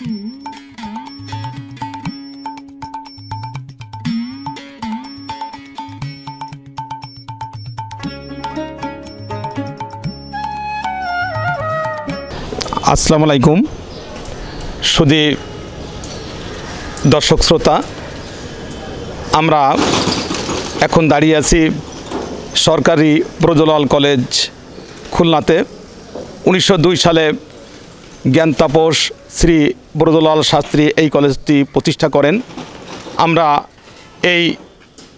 আসসালামু আলাইকুম। সুদী দর্শক শ্রোতা, আমরা এখন দাঁড়িয়ে আছি সরকারি ব্রজলাল কলেজ খুলনাতে। উনিশশো দুই সালে জ্ঞান তাপস শ্রী ব্রজলাল শাস্ত্রী এই কলেজটি প্রতিষ্ঠা করেন। আমরা এই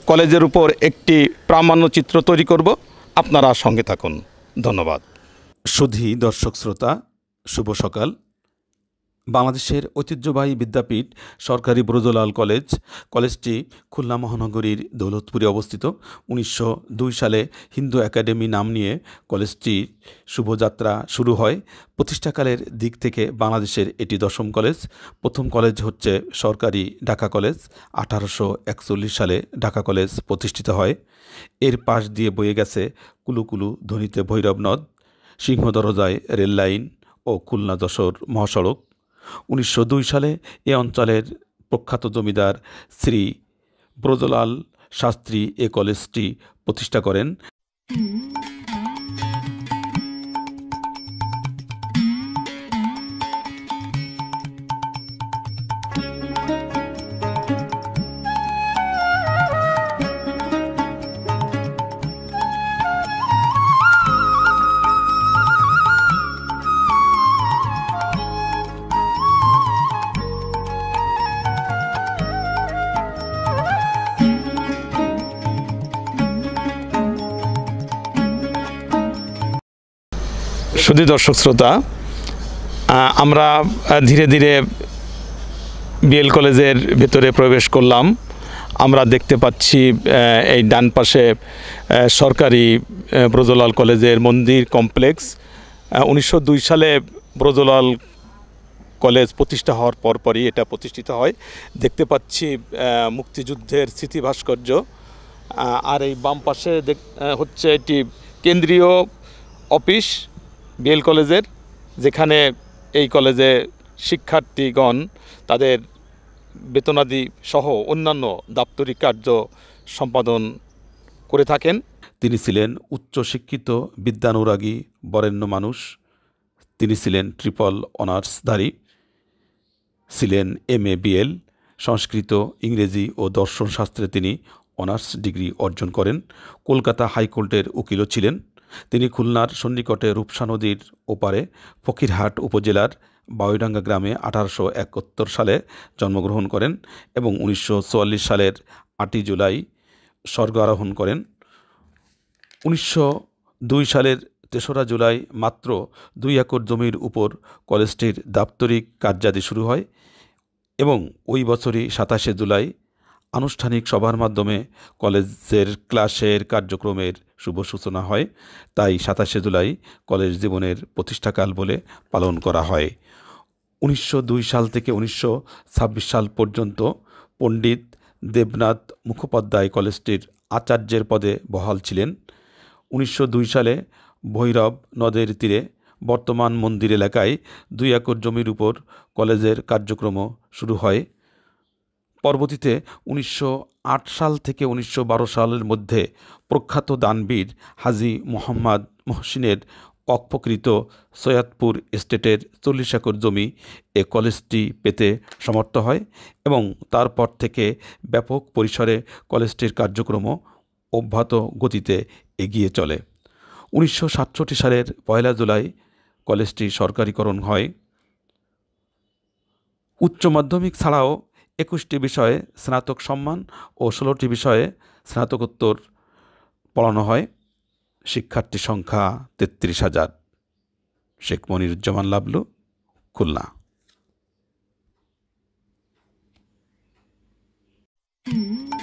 কলেজের উপর একটি প্রামাণ্য চিত্র তৈরি করব। আপনারা সঙ্গে থাকুন। ধন্যবাদ। সুধী দর্শক শ্রোতা, শুভ সকাল। বাংলাদেশের ঐতিহ্যবাহী বিদ্যাপীঠ সরকারি ব্রজলাল কলেজ, কলেজটি খুলনা মহানগরীর দৌলতপুরে অবস্থিত। উনিশশো দুই সালে হিন্দু একাডেমি নাম নিয়ে কলেজটি শুভযাত্রা শুরু হয়। প্রতিষ্ঠাকালের দিক থেকে বাংলাদেশের এটি দশম কলেজ। প্রথম কলেজ হচ্ছে সরকারি ঢাকা কলেজ। আঠারোশো একচল্লিশ সালে ঢাকা কলেজ প্রতিষ্ঠিত হয়। এর পাশ দিয়ে বয়ে গেছে কুলুকুলু ধ্বনিতে ভৈরব নদ, সিংহদরজায় রেল লাইন ও খুলনা যশোর মহাসড়ক। উনিশশো দুই সালে এ অঞ্চলের প্রখ্যাত জমিদার শ্রী ব্রজলাল শাস্ত্রী এ কলেজটি প্রতিষ্ঠা করেন। শুধু দর্শক শ্রোতা আমরা ধীরে ধীরে বিএল কলেজের ভেতরে প্রবেশ করলাম। আমরা দেখতে পাচ্ছি এই ডান পাশে সরকারি ব্রজলাল কলেজের মন্দির কমপ্লেক্স। উনিশশো দুই সালে ব্রজলাল কলেজ প্রতিষ্ঠা হওয়ার পরপরই এটা প্রতিষ্ঠিত হয়। দেখতে পাচ্ছি মুক্তিযুদ্ধের স্মৃতি ভাস্কর্য। আর এই বাম পাশে হচ্ছে এটি কেন্দ্রীয় অফিস। বিএল কলেজের, যেখানে এই কলেজে শিক্ষার্থীগণ তাদের বেতনাদি সহ অন্যান্য দাপ্তরিক কার্য সম্পাদন করে থাকেন। তিনি ছিলেন উচ্চশিক্ষিত বিদ্যানুরাগী, বরেণ্য মানুষ। তিনি ছিলেন ট্রিপল অনার্সধারী। ছিলেন এম এ বিএল, সংস্কৃত, ইংরেজি ও দর্শনশাস্ত্রে তিনি অনার্স ডিগ্রি অর্জন করেন। কলকাতা হাইকোর্টের উকিলও ছিলেন। তিনি খুলনার সন্নিকটে রূপসা নদীর ওপারে ফকিরহাট উপজেলার বাউডাঙ্গা গ্রামে আঠারোশো একাত্তর সালে জন্মগ্রহণ করেন এবং উনিশশো চুয়াল্লিশ সালের আটই জুলাই স্বর্গ আরোহণ করেন। উনিশশো দুই সালের তেসরা জুলাই মাত্র দুই একর জমির উপর কলেজটির দাপ্তরিক কার্যাদি শুরু হয় এবং ওই বছরই সাতাশে জুলাই আনুষ্ঠানিক সভার মাধ্যমে কলেজের ক্লাসের কার্যক্রমের শুভ সূচনা হয়। তাই সাতাশে জুলাই কলেজ জীবনের প্রতিষ্ঠাকাল বলে পালন করা হয়। উনিশশো দুই সাল থেকে উনিশশো ছাব্বিশ সাল পর্যন্ত পণ্ডিত দেবনাথ মুখোপাধ্যায় কলেজটির আচার্যের পদে বহাল ছিলেন। উনিশশো দুই সালে ভৈরব নদের তীরে বর্তমান মন্দির এলাকায় দুই একর জমির উপর কলেজের কার্যক্রম শুরু হয়। পরবর্তীতে উনিশশো আট সাল থেকে উনিশশো বারো সালের মধ্যে প্রখ্যাত দানবীর হাজি মোহাম্মদ মহসিনের অক্ষকৃত সৈয়দপুর এস্টেটের চল্লিশ একর জমি এ কলেজটি পেতে সমর্থ হয় এবং তারপর থেকে ব্যাপক পরিসরে কলেজটির কার্যক্রম অব্যাহত গতিতে এগিয়ে চলে। উনিশশো সাতষট্টি সালের পয়লা জুলাই কলেজটি সরকারিকরণ হয়। উচ্চ মাধ্যমিক ছাড়াও একুশটি বিষয়ে স্নাতক সম্মান ও ষোলোটি বিষয়ে স্নাতকোত্তর পড়ানো হয়। শিক্ষার্থী সংখ্যা তেত্রিশ হাজার। শেখ মনিরুজ্জামান লাবলু, খুলনা। Mm-hmm.